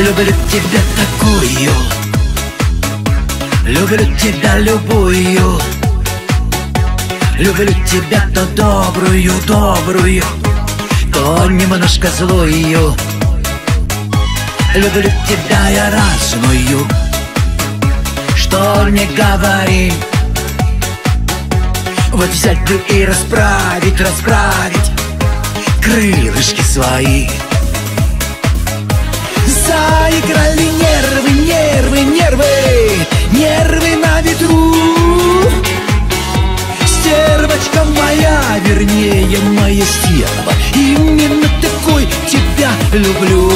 Люблю тебя такую. Люблю тебя любую. Люблю тебя то добрую, добрую То немножко злую. Люблю тебя я разную. Что не говори. Вот взять бы и расправить, расправить Крылышки свои Стервочка моя, вернее, моя стерва. Именно такой тебя люблю